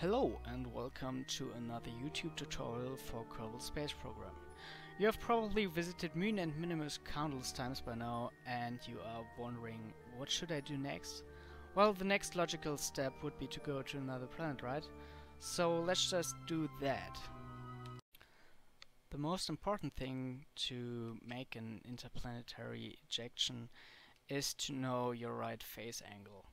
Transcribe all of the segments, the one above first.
Hello and welcome to another YouTube tutorial for Kerbal Space Program. You have probably visited Mun and Minmus countless times by now and you are wondering what should I do next? Well, the next logical step would be to go to another planet, right? So let's just do that. The most important thing to make an interplanetary ejection is to know your right phase angle.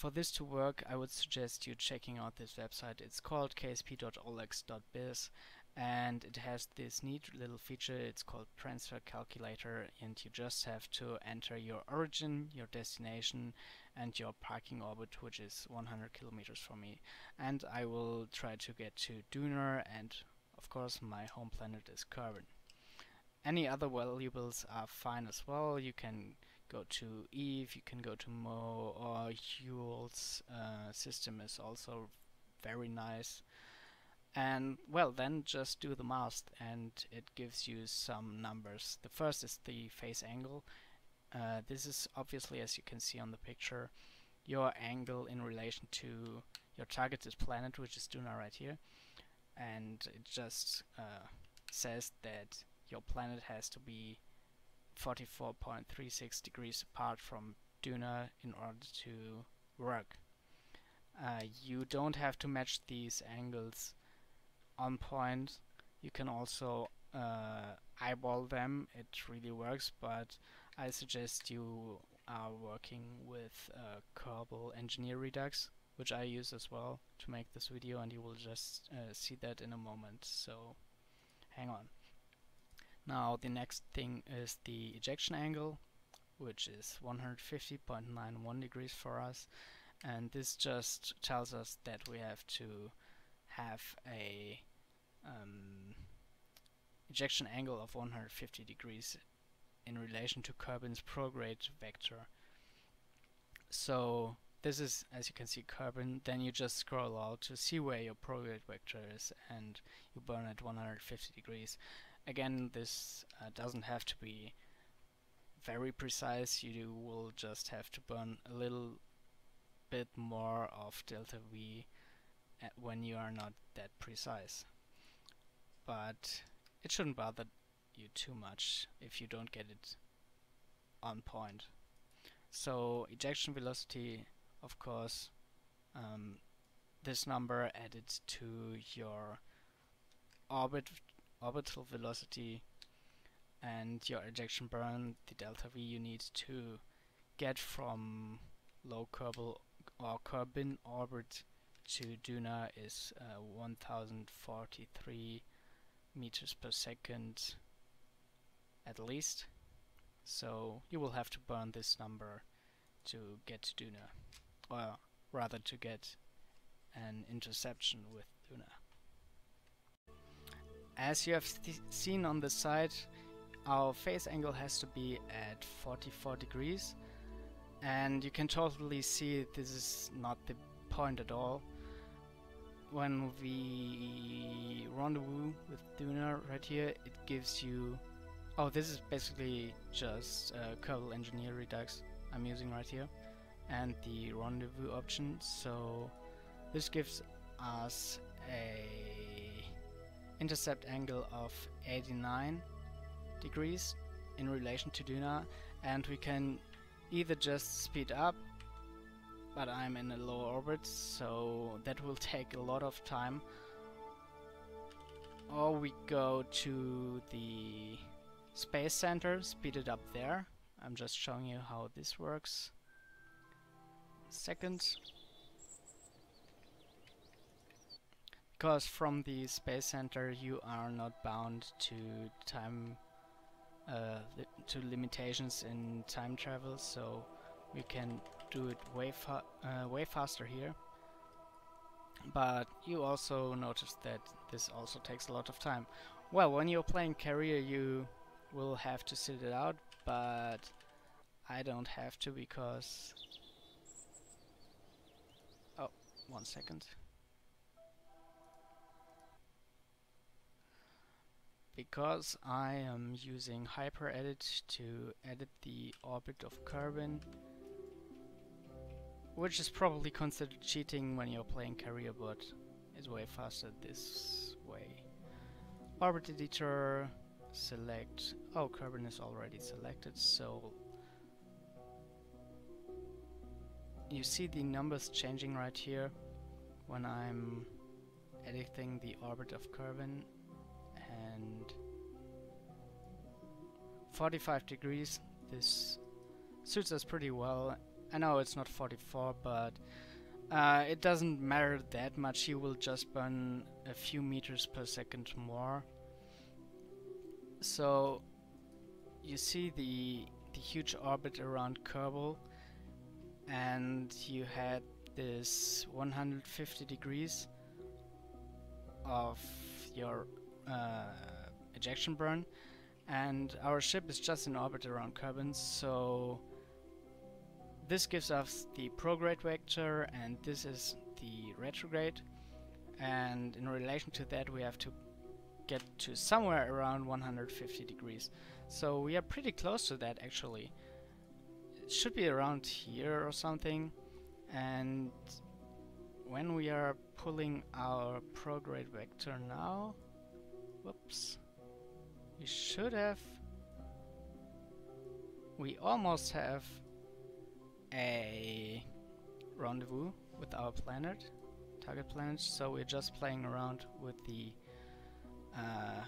For this to work, I would suggest you checking out this website. It's called ksp.olex.biz and it has this neat little feature. It's called transfer calculator and you just have to enter your origin, your destination and your parking orbit which is 100 kilometers from me. And I will try to get to Duna and of course my home planet is Kerbin. Any other valuables are fine as well. You can go to Eve, you can go to Mo, or Jool's uh, system is also very nice. And well, then just do the math and it gives you some numbers. The first is the phase angle. Uh, this is obviously, as you can see on the picture, your angle in relation to your targeted planet, which is Duna right here. And it just uh, says that your planet has to be 44.36 degrees apart from Duna in order to work. Uh, you don't have to match these angles on point. You can also uh, eyeball them, it really works, but I suggest you are working with uh, Kerbal Engineer Redux, which I use as well to make this video and you will just uh, see that in a moment, so hang on. Now the next thing is the ejection angle, which is 150.91 degrees for us. And this just tells us that we have to have a um, ejection angle of 150 degrees in relation to Kerbin's prograde vector. So this is, as you can see, Kerbin. Then you just scroll out to see where your prograde vector is, and you burn at 150 degrees. Again, this uh, doesn't have to be very precise, you will just have to burn a little bit more of delta V uh, when you are not that precise. But it shouldn't bother you too much if you don't get it on point. So ejection velocity, of course, um, this number added to your orbit orbital velocity and your ejection burn, the delta V you need to get from low Kerbal or Kerbin orbit to Duna is uh, 1043 meters per second at least. So you will have to burn this number to get to Duna, or rather to get an interception with Duna. As you have seen on the side, our phase angle has to be at 44 degrees and you can totally see this is not the point at all. When we rendezvous with Duna right here, it gives you... Oh, this is basically just uh, Kerbal Engineer Redux I'm using right here and the rendezvous option. So this gives us a intercept angle of 89 degrees in relation to Duna and we can either just speed up but I'm in a low orbit so that will take a lot of time. Or we go to the space center speed it up there. I'm just showing you how this works. Second because from the space center you are not bound to time uh, li to limitations in time travel so we can do it way fa uh, way faster here. But you also notice that this also takes a lot of time. Well when you're playing carrier you will have to sit it out but I don't have to because oh one second because I am using HyperEdit to edit the orbit of Kerbin which is probably considered cheating when you're playing carrier but is way faster this way. Orbit editor, select, oh Kerbin is already selected, so you see the numbers changing right here when I'm editing the orbit of Kerbin and 45 degrees. This suits us pretty well. I know it's not 44 but uh, it doesn't matter that much. He will just burn a few meters per second more. So you see the the huge orbit around Kerbal and you had this 150 degrees of your uh, ejection burn. And our ship is just in orbit around Kerbin so this gives us the prograde vector and this is the retrograde. And in relation to that we have to get to somewhere around 150 degrees. So we are pretty close to that actually. It should be around here or something. And when we are pulling our prograde vector now whoops. We should have we almost have a rendezvous with our planet target planet. So we're just playing around with the uh,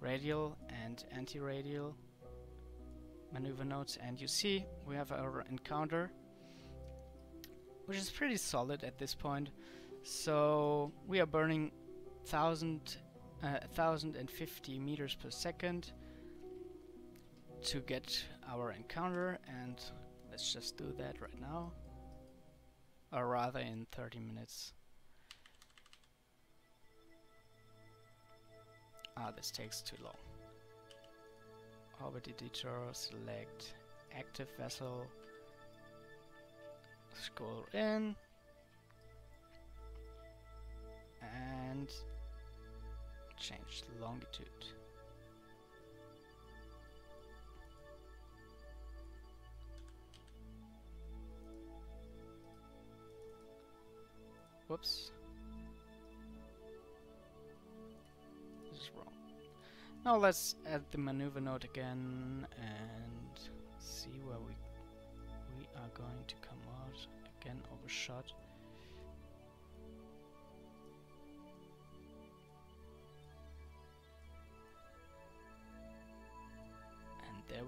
radial and anti-radial maneuver nodes. And you see we have our encounter which is pretty solid at this point. So we are burning 1000 uh, 1050 meters per second to get our encounter and let's just do that right now or rather in 30 minutes. Ah this takes too long. Orbit editor, select active vessel, scroll in, and change longitude. Whoops. This is wrong. Now let's add the maneuver node again and see where we we are going to come out. Again overshot.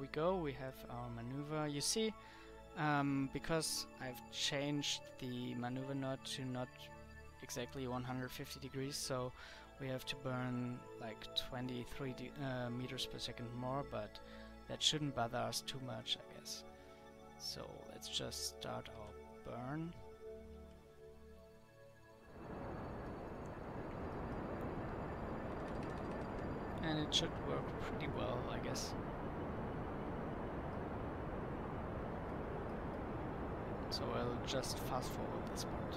We go, we have our maneuver. You see, um, because I've changed the maneuver node to not exactly 150 degrees, so we have to burn like 23 uh, meters per second more, but that shouldn't bother us too much, I guess. So let's just start our burn. And it should work pretty well, I guess. So I'll just fast forward this part.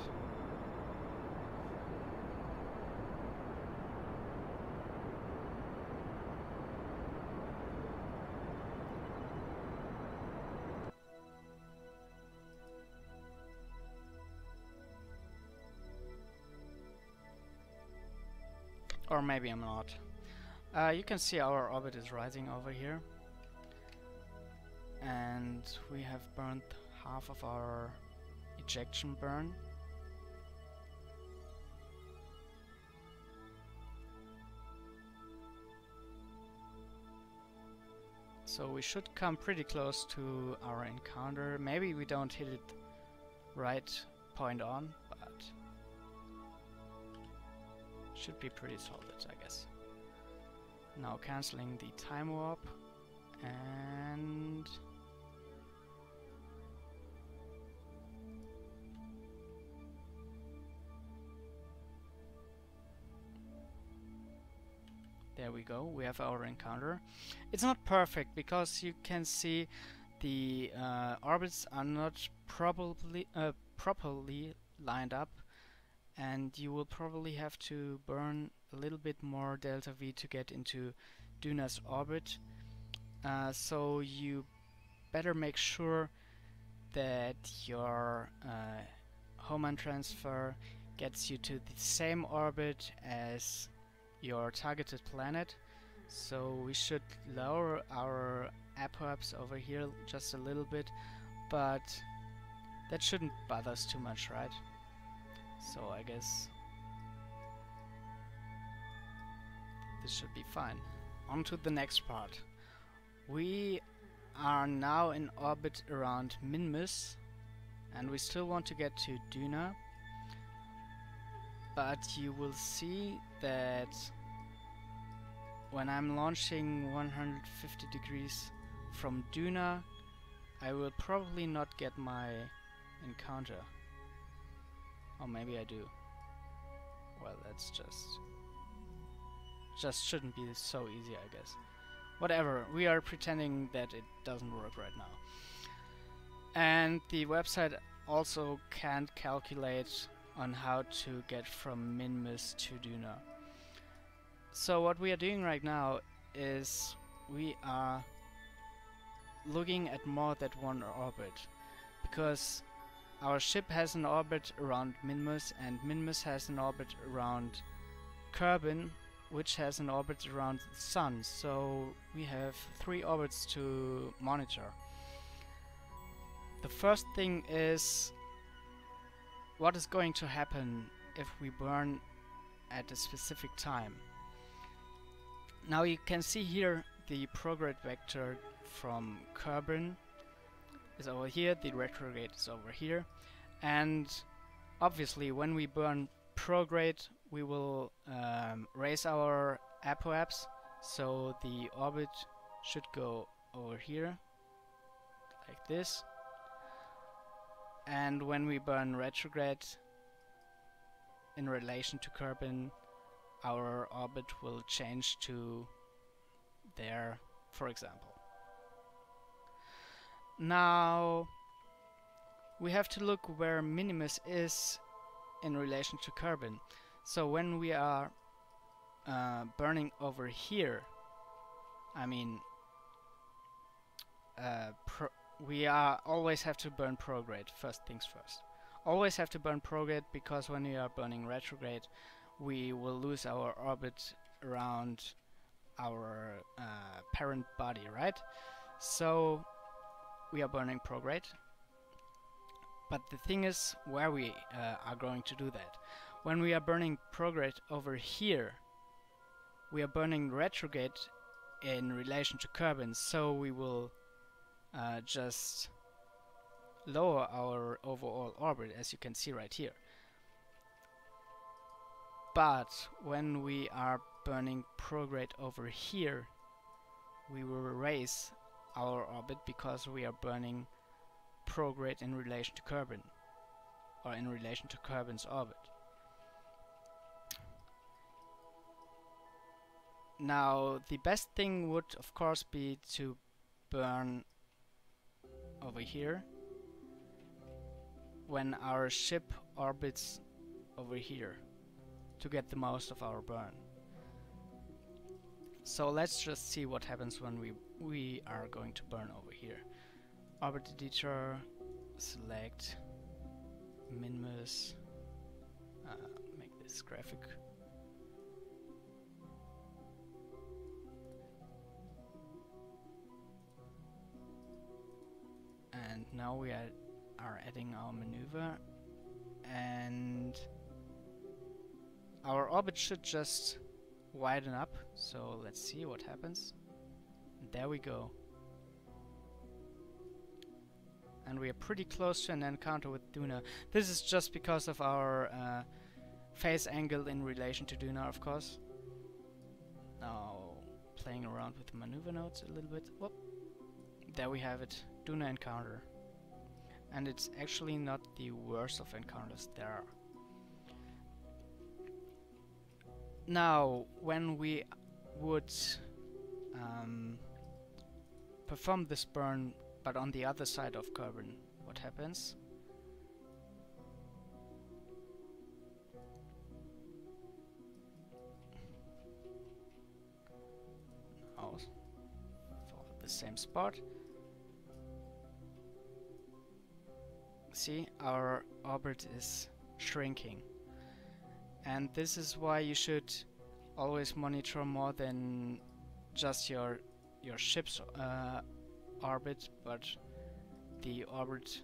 Or maybe I'm not. Uh, you can see our orbit is rising over here. And we have burned half of our ejection burn. So we should come pretty close to our encounter. Maybe we don't hit it right point on, but should be pretty solid, I guess. Now cancelling the time warp and there we go. We have our encounter. It's not perfect because you can see the uh, orbits are not probably uh, properly lined up and you will probably have to burn a little bit more delta V to get into Duna's orbit. Uh, so you better make sure that your uh, Hohmann transfer gets you to the same orbit as your targeted planet. So we should lower our apoaps over here just a little bit, but that shouldn't bother us too much, right? So I guess this should be fine. On to the next part. We are now in orbit around Minmus and we still want to get to Duna but you will see that when I'm launching 150 degrees from Duna I will probably not get my encounter or maybe I do well that's just just shouldn't be so easy I guess whatever, we are pretending that it doesn't work right now. And the website also can't calculate on how to get from Minmus to Duna. So what we are doing right now is we are looking at more than one orbit because our ship has an orbit around Minmus and Minmus has an orbit around Kerbin which has an orbit around the Sun, so we have three orbits to monitor. The first thing is what is going to happen if we burn at a specific time. Now you can see here the prograde vector from Kerbin is over here, the retrograde is over here, and obviously when we burn prograde we will um, raise our apoaps so the orbit should go over here like this. And when we burn retrograde in relation to Kerbin our orbit will change to there for example now we have to look where Minmus is in relation to Kerbin so when we are uh, burning over here, I mean, uh, we are always have to burn prograde, first things first. Always have to burn prograde because when we are burning retrograde, we will lose our orbit around our uh, parent body, right? So we are burning prograde. But the thing is where we uh, are going to do that when we are burning prograde over here, we are burning retrograde in relation to Kerbin, so we will uh, just lower our overall orbit, as you can see right here. But when we are burning prograde over here, we will raise our orbit because we are burning prograde in relation to Kerbin, or in relation to Kerbin's orbit. Now, the best thing would, of course, be to burn over here when our ship orbits over here to get the most of our burn. So let's just see what happens when we we are going to burn over here. Orbit editor, select minmus, uh, make this graphic and now we are, are adding our maneuver and our orbit should just widen up. So let's see what happens. There we go. And we are pretty close to an encounter with Duna. This is just because of our uh, phase angle in relation to Duna of course. Now playing around with the maneuver nodes a little bit. Whoop. there we have it. Duna encounter. And it's actually not the worst of encounters there are. Now, when we would um, perform this burn, but on the other side of Kerbin, what happens? Now, for the same spot, see our orbit is shrinking and this is why you should always monitor more than just your your ship's uh, orbit, but the orbit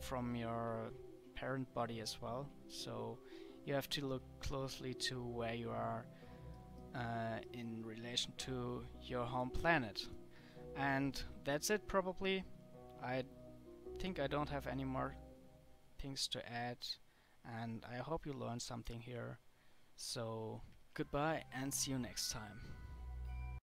from your parent body as well. So you have to look closely to where you are uh, in relation to your home planet. And that's it probably. I think I don't have any more things to add and I hope you learned something here. So goodbye and see you next time.